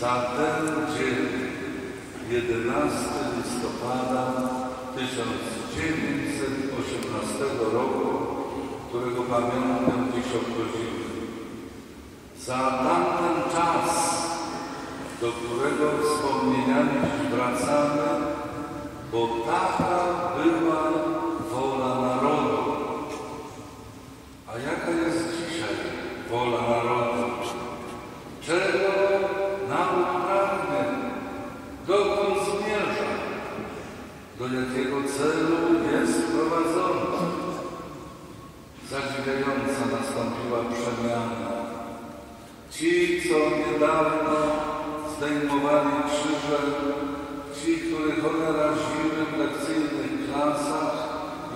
za ten dzień, 11 listopada 1918 roku, którego pamiątkę dziś obchodzimy. Za tamten czas, do którego wspomnieniami wracamy, bo taka była wola narodu. A jaka jest dzisiaj wola narodu? Czego naród pragnie? Dokąd zmierza? Do jakiego celu jest prowadzony? Zadziwiająca nastąpiła przemiana. Ci, co niedawno zdejmowali krzyże, ci, których one raziły w lekcyjnych klasach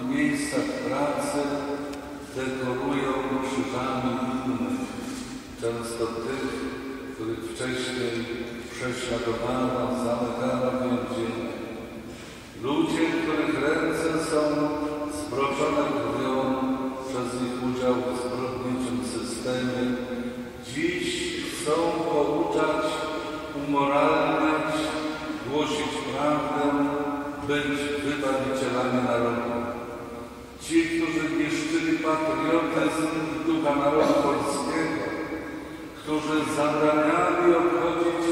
i miejscach pracy, dekorują krzyżami innych, często tych, których wcześniej prześladowano, zamykano w więzieniu. Ludzie, których ręce są zbroczone krwią przez ich udział w zbrodniczym systemie, dziś chcą pouczać, umoralniać, głosić prawdę, być wybawicielami narodu. Ci, którzy niszczyli patriotyzm ducha narodu polskiego, którzy zabraniali obchodzić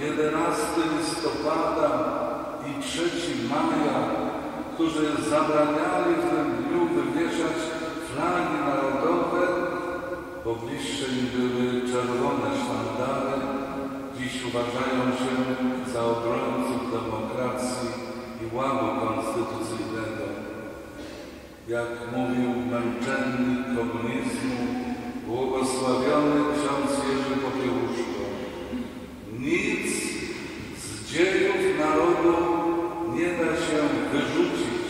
11 listopada i 3 maja, którzy zabraniali w tym dniu wywieszać flagi narodowe, bo bliższe im były czerwone sztandary, dziś uważają się za obrońców demokracji i ładu konstytucyjnego. Jak mówił męczennik komunizmu, błogosławiony ksiądz Jerzy Popiełuszko, nic z dziejów narodu nie da się wyrzucić,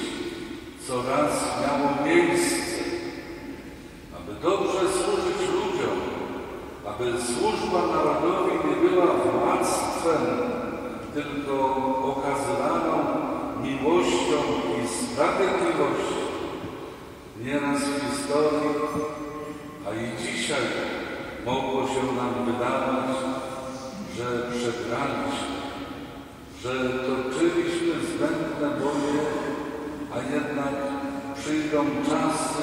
co raz miało miejsce. Aby dobrze służyć ludziom, aby służba władztwem, tylko okazywaną miłością i sprawiedliwością. Nieraz w historii, a i dzisiaj mogło się nam wydawać, że przegraliśmy, że toczyliśmy zbędne boje, a jednak przyjdą czasy,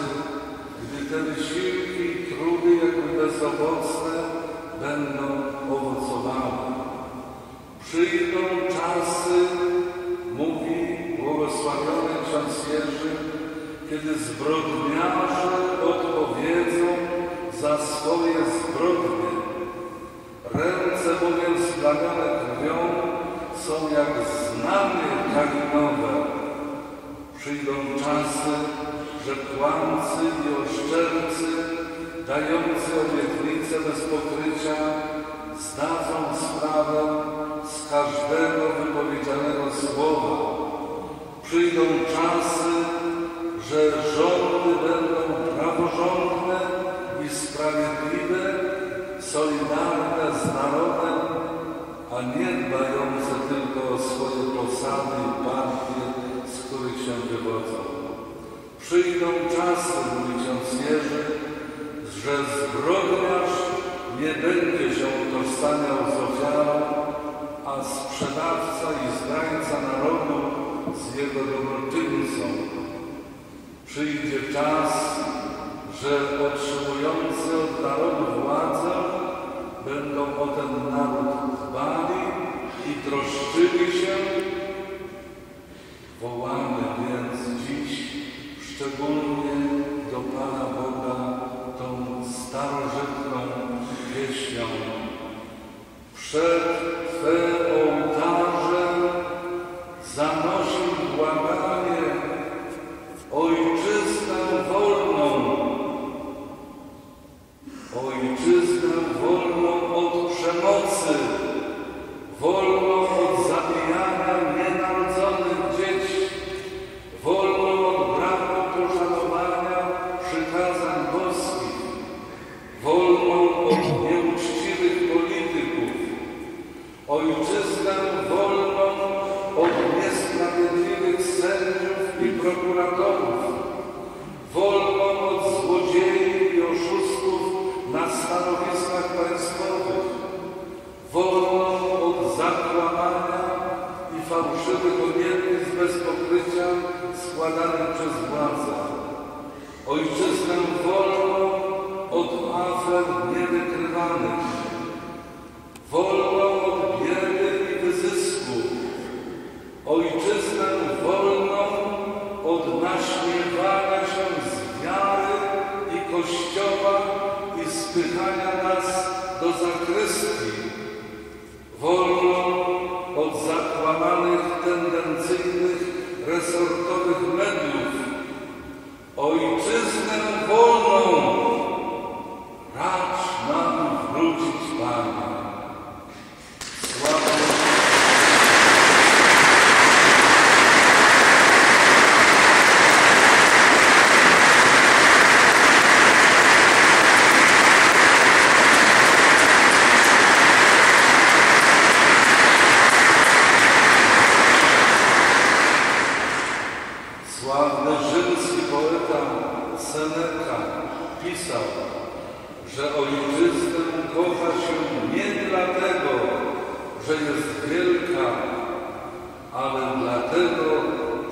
gdy te wysiłki i trudy jakby bezowocne będą owocowały. Przyjdą czasy, mówi błogosławiony ksiądz Jerzy, kiedy zbrodniarze odpowiedzą za swoje zbrodnie. Ręce bowiem splamione krwią są jak znamie kalinowe. Przyjdą czasy, że kłamcy i oszczercy, dający obietnice bez pokrycia, zdadzą sprawę z każdego wypowiedzianego słowa. Przyjdą czasy, że rządy będą praworządne i sprawiedliwe, solidarne z narodem, a nie dbające tylko o swoje posady i partie, z których się wywodzą. Przyjdą czasy, mówi ksiądz Jerzy, że zbrodniarz nie będzie się utożsamiał z ofiarą, a sprzedawca i zdrajca narodu z jego dobroczyńcą. Przyjdzie czas, że otrzymujący od narodu władzę będą o ten naród dbali i troszczyli się. Wołamy więc dziś szczególnie do Pana Boga tą starożytną pieśnią. Przed afer niewykrywanych, wolną od biedy i wyzysku, ojczyznę wolną od naśmiewania się z wiary i Kościoła i spychania nas do zakrystii, wolną od zakłamanych, tendencyjnych, resortowych mediów, ojczyznę wolną racz nam wrócić, Panie. Sława Sławny rzymski poeta Seneca pisał, że ojczyznę kocha się nie dlatego, że jest wielka, ale dlatego,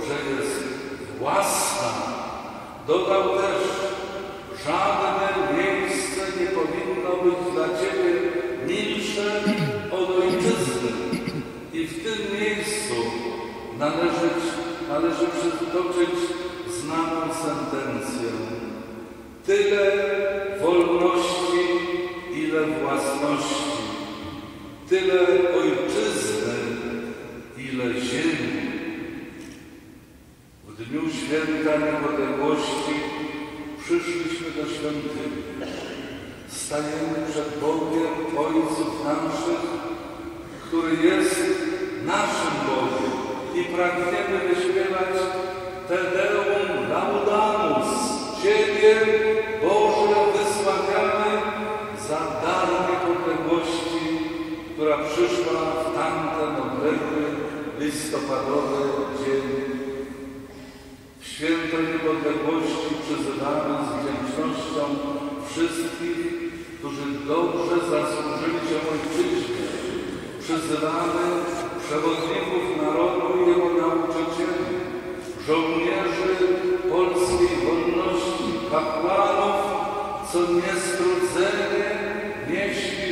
że jest własna. Dodał też, żadne miejsce nie powinno być dla Ciebie milsze od ojczyzny. I w tym miejscu należy, należy przytoczyć znaną sentencję. Tyle wolności, ile własności. Tyle ojczyzny, ile ziemi. W dniu święta niepodległości przyszliśmy do świątyni. Stajemy przed Bogiem Ojców naszych, który jest naszym Bogiem i pragniemy wyśpiewać Te Deum Laudamus, Ciebie, która przyszła w tamten odległy listopadowy dzień. W święto niepodległości przyzywamy z wdzięcznością wszystkich, którzy dobrze zasłużyli się ojczyźnie. Przyzywamy przewodników narodu i jego nauczycieli, żołnierzy polskiej wolności, kapłanów, co niestrudzenie nieśli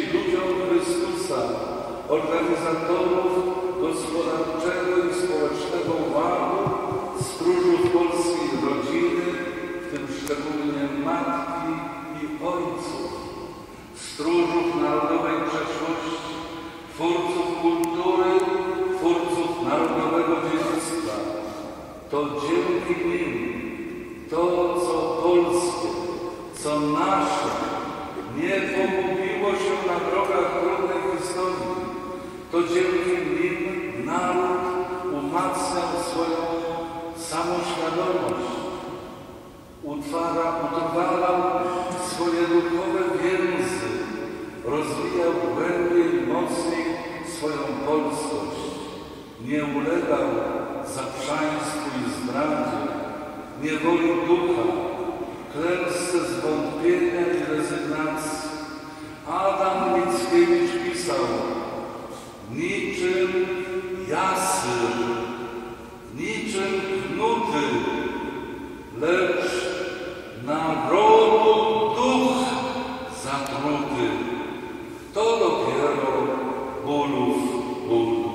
organizatorów gospodarczego i społecznego ładu, stróżów polskiej rodziny, w tym szczególnie matki i ojców, stróżów narodowej przeszłości, twórców kultury, twórców narodowego dziedzictwa. To dzięki nim to, co polskie, co nasze, nie pogubiło się na drogach trudnej historii. To dzięki nim naród umacniał swoją samoświadomość, utwara, utrwalał swoje duchowe więzy, rozwijał głębiej mocniej swoją polskość, nie ulegał zaprzaństwu i zdradzie, niewoli ducha, klęsce zwątpienia i rezygnacji. Adam Mickiewicz pisał, niczym jasyr, niczym knuty, lecz narodu duch zatruty. To dopiero bólów ból.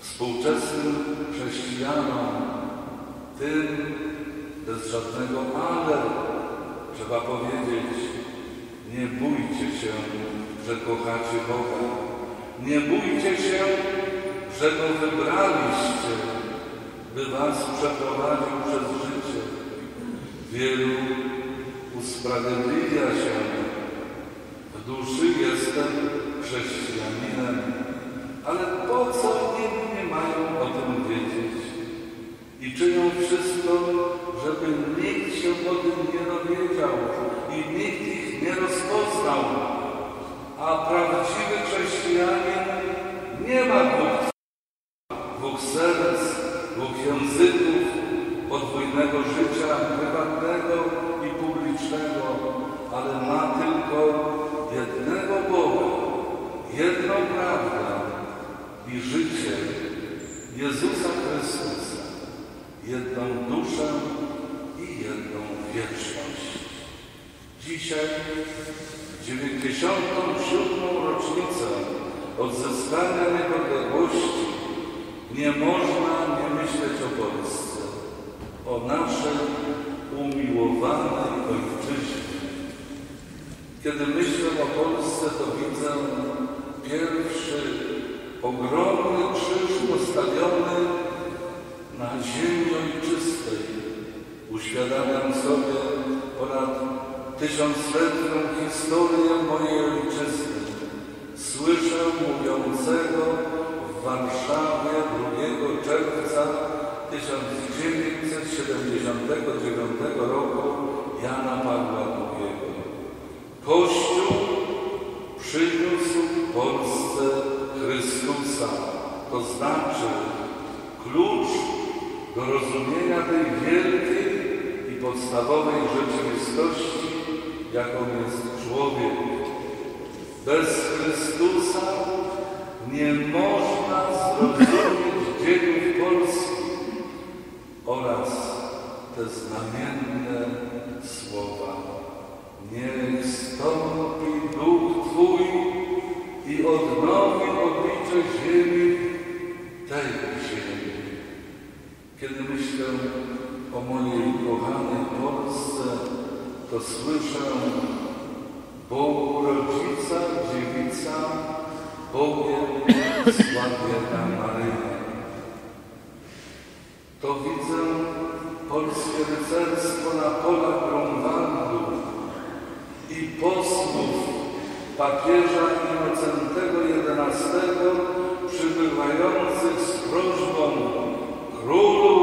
Współczesnym chrześcijanom, tym bez żadnego ale, trzeba powiedzieć, nie bójcie się, że kochacie Boga. Nie bójcie się, że Go wybraliście, by Was przeprowadził przez życie. Wielu usprawiedliwia się. W duszy jestem chrześcijaninem, ale po co inni mają o tym wiedzieć? I czynią wszystko, żeby nikt się o tym nie dowiedział i nikt ich nie rozpoznał. A prawdziwy chrześcijanin nie ma dwóch, dwóch serc, dwóch języków, podwójnego życia prywatnego i publicznego, ale ma tylko jednego Boga, jedną prawdę i życie Jezusa Chrystusa, jedną duszę i jedną wieczność. Dzisiaj, 97. rocznicę odzyskania niepodległości, nie można nie myśleć o Polsce, o naszej umiłowanej ojczyźnie. Kiedy myślę o Polsce, to widzę pierwszy ogromny krzyż postawiony na ziemi ojczystej. Uświadamiam sobie ponad tysiącletnią historię mojej ojczyzny. Słyszę mówiącego w Warszawie 2 czerwca 1979 roku Jana Pawła II. Kościół przyniósł Polsce Chrystusa, to znaczy klucz do rozumienia tej wielkiej i podstawowej rzeczywistości, jaką jest człowiek. Bez Chrystusa nie można zrozumieć dziejów Polski oraz te znamienne słowa. Niech stąpi duch Twój i odnowi oblicze ziemi, tej ziemi. Kiedy myślę o mojej kochanej Polsce, to słyszę Bogu rodzica, dziewica, Bogiem sławiona Maryja. To widzę polskie rycerstwo na polach Grunwaldu i posłów papieża Innocentego XI przybywających z prośbą Królu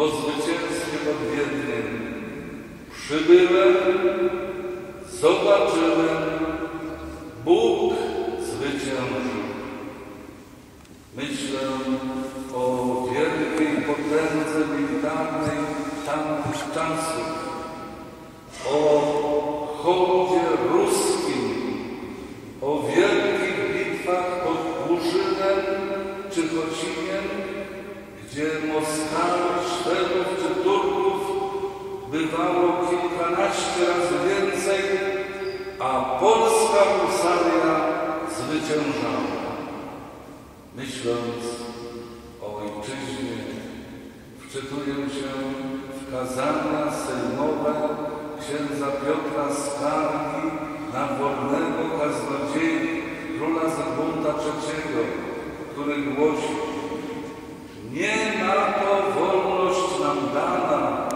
po zwycięstwie Wiedniem. Przybyłem, zobaczyłem, Bóg zwyciężył. Myślę o wielkiej potędze militarnej tamtych czasów, Myśląc o ojczyźnie, wczytuję się w kazania sejmowe księdza Piotra Skargi na wolnego kaznodziei króla Zygmunta III, który głosi Nie na to wolność nam dana,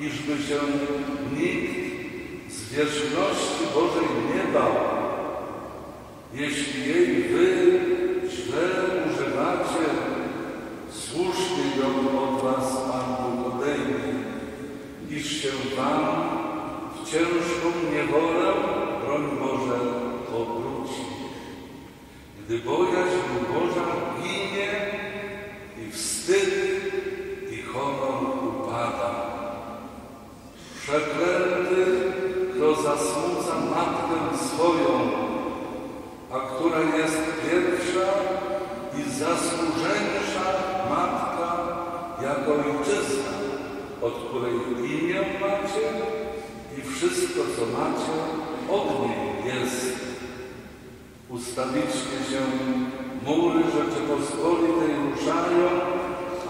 iżby się nikt z wierzchności Bożej nie bał. Jeśli jej wy was Pan Bóg odejmie, iż się wam w ciężką niewolę, broń Boże, obróci. Gdy bojaźń Boża ginie i wstyd i honor upada. Przeklęty, kto zasmuca matkę swoją, a która jest pierwsza i matka jako ojczyzna, od której imię macie i wszystko, co macie, od niej jest. Ustawicznie się mury Rzeczypospolitej ruszają,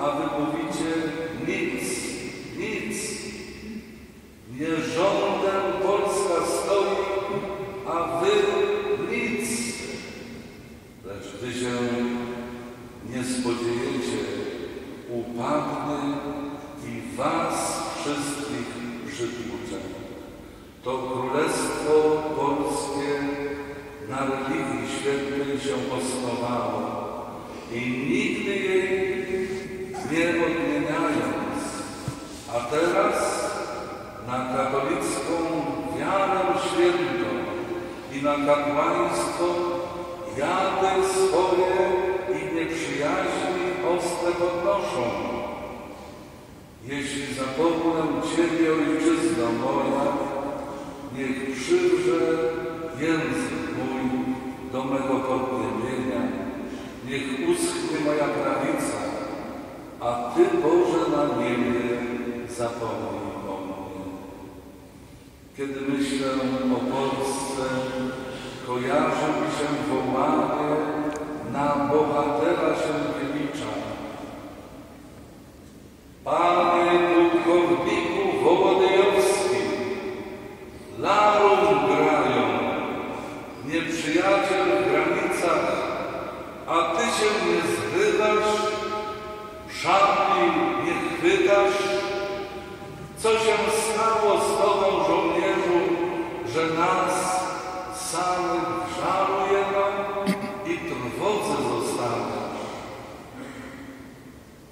a wy mówicie nic, nic. Nie rządem Polska stoi, a wy nic. Lecz gdy się nie spodziejecie, upadnę i was wszystkich przykłuczę. To Królestwo Polskie na religii świętej się osnowało i nigdy jej nie odmieniając, a teraz na katolicką wiarę świętą i na kapłaństwo jady swoje i nieprzyjaźni ostre podnoszą. Jeśli zapomnę Ciebie, Ojczyzno moja, niech przywrze język mój do mego podniebienia, niech uschnie moja prawica, a Ty, Boże, na niebie zapomnij o mnie. Kiedy myślę o Polsce, kojarzy mi się wołanie na bohatera Sienkiewicza.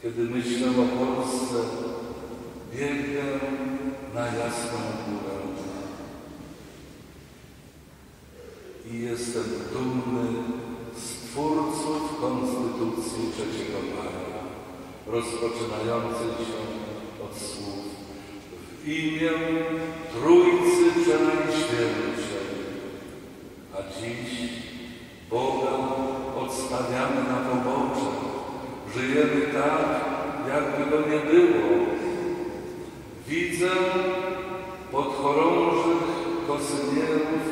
Kiedy myślę o Polsce, biegnę na jasną górę. I jestem dumny z twórców Konstytucji 3 maja, rozpoczynającej się od słów w imię Trójcy Przenajświętszej. A dziś Boga odstawiamy na pobocze. Żyjemy tak, jakby go nie było. Widzę podchorążych kosynierów,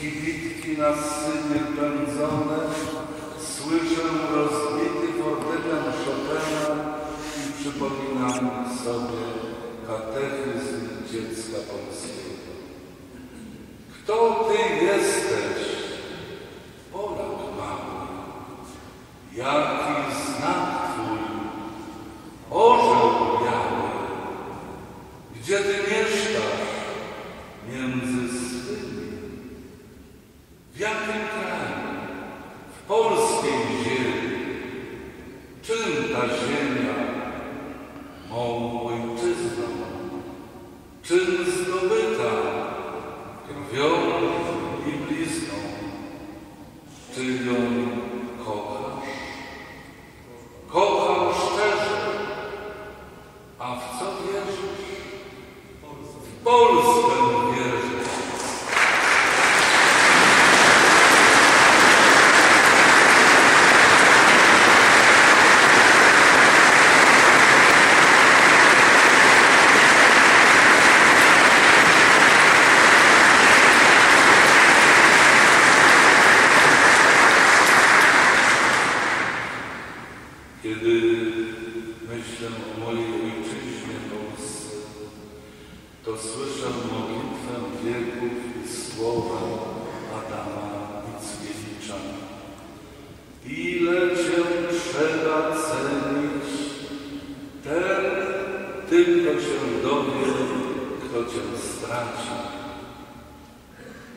kibitki na synie pędzone, słyszę rozbity fortepian Chopina i przypominam sobie katechizm dziecka polskiego. Kto Ty jesteś, A w co wierzysz? W Polskę wierzysz. Kiedy myślę o mojej ojczyźnie Polsce, to słyszę modlitwę wieków i słowa Adama Mickiewicza. Ile Cię trzeba cenić, ten tylko się dowie, kto Cię straci.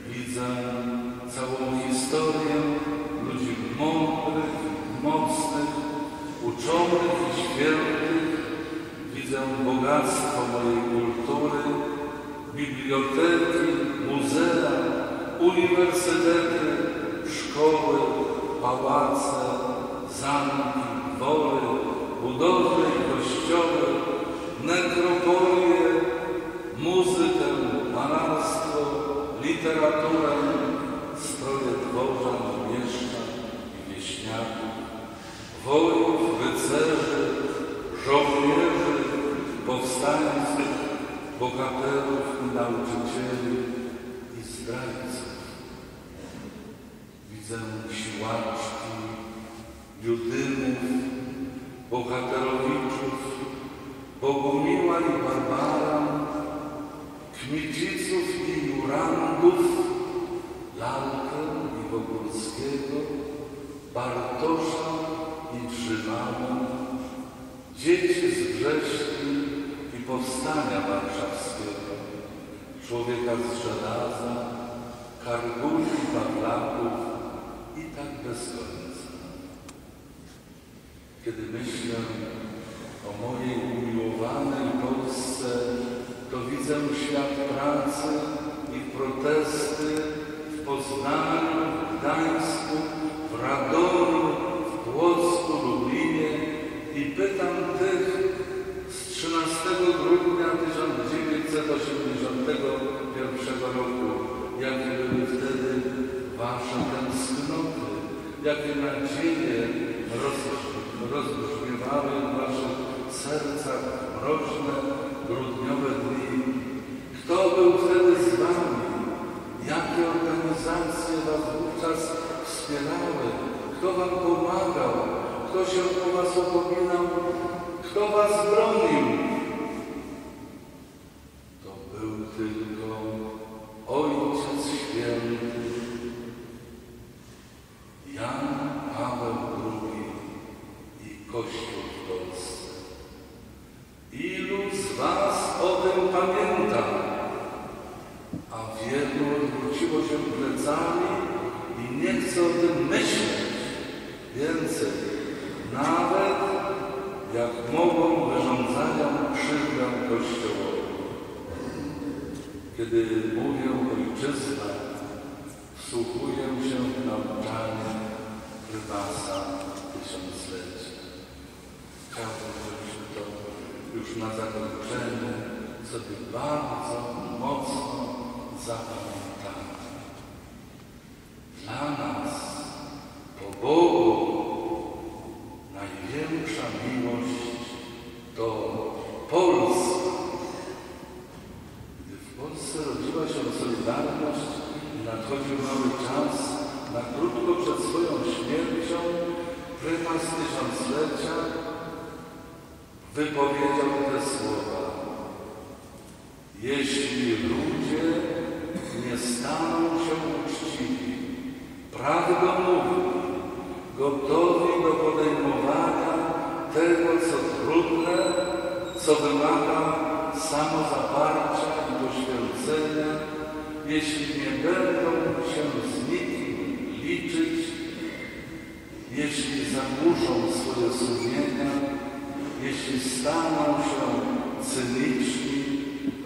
Widzę całą historię ludzi mądrych, mocnych, uczonych i świętych. Widzę bogactwo mojej kultury, biblioteki, muzea, uniwersytety, szkoły, pałace, zamki, dwory, budowle i kościoły, nekropolie, muzykę, malarstwo, literaturę, stroje dworzan, mieszkań i wieśniaków, wojów, rycerzy, żołnierzy, powstańców, bohaterów nauczycieli i zdrajców. Widzę siłaczki, judynów, bohaterowiczów, Bogumiła i Barbara, Kmiciców i Jurandów, Lalkę i Wogórskiego, Bartosza i Trzymana, dzieci z Wrześni i Powstania Warszawskiego, człowieka z żelaza, Karguli, Pawlaków i tak bez końca. Kiedy myślę o mojej umiłowanej Polsce, to widzę świat pracy i protesty w Poznaniu, w Gdańsku, w Radomiu, w Płocku, Lublinie i pytam tych z 13 grudnia 1981 roku, jakie były wtedy wasze tęsknoty, jakie nadzieje rozbrzmiewały wasze sercach mroźne, grudniowe dni. Kto był wtedy z wami? Jakie organizacje was wówczas wspierały? Kto wam pomagał? Kto się o was upominał? Kto was bronił? To był tylko Ojciec Święty, Jan Paweł II i Kościół w Polsce. Ilu z was o tym pamięta? A wielu odwróciło się plecami i nie chce o tym myśleć. Więcej, nawet jak mogą wyrządzają krzywdę Kościołowi. Kiedy mówię ojczyzna, wsłuchuję się w nauczanie prymasa tysiąclecia. Chciałbym, żebyśmy to już na zakończenie sobie bardzo mocno zapamiętali. Dla nas, po Bogu, największa miłość to Polska. Gdy w Polsce rodziła się Solidarność i nadchodził mały czas, na krótko przed swoją śmiercią prymas tysiąclecia wypowiedział te słowa. Jeśli ludzie nie staną się uczciwi, prawdą mówią, gotowi do podejmowania tego, co trudne, co wymaga samozaparcia i poświęcenia, jeśli nie będą się z nikim liczyć, jeśli zaburzą swoje sumienia, jeśli staną się cyniczni,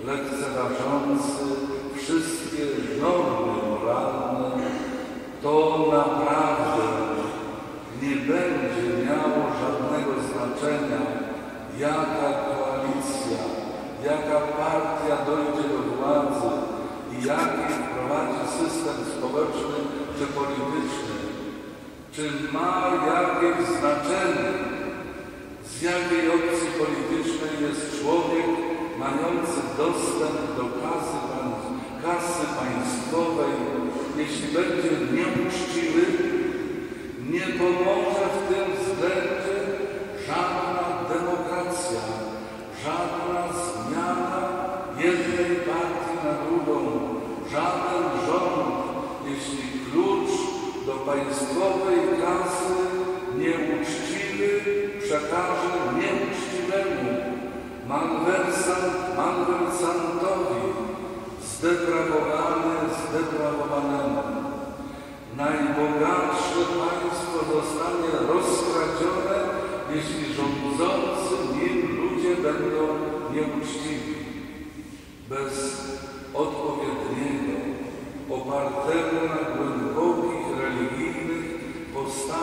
lekceważący wszystkie normy moralne, to naprawdę nie będzie miało żadnego znaczenia, jaka koalicja, jaka partia dojdzie do władzy i jaki wprowadzi system społeczny czy polityczny, czy ma jakieś znaczenie, jakiej opcji politycznej jest człowiek mający dostęp do kasy, kasy państwowej, jeśli będzie nieuczciwy,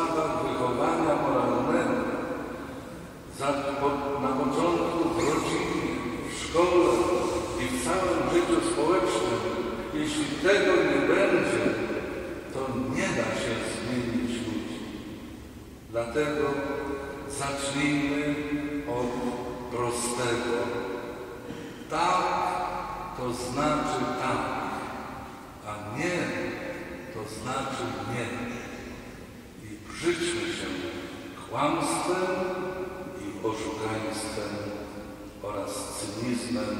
postawach wychowania moralnego, na początku w rodzinie, w szkole i w całym życiu społecznym, jeśli tego nie będzie, to nie da się zmienić ludzi. Dlatego zacznijmy od prostego. Tak to znaczy tak, a nie to znaczy nie. Brzydźmy się kłamstwem i oszukaństwem oraz cynizmem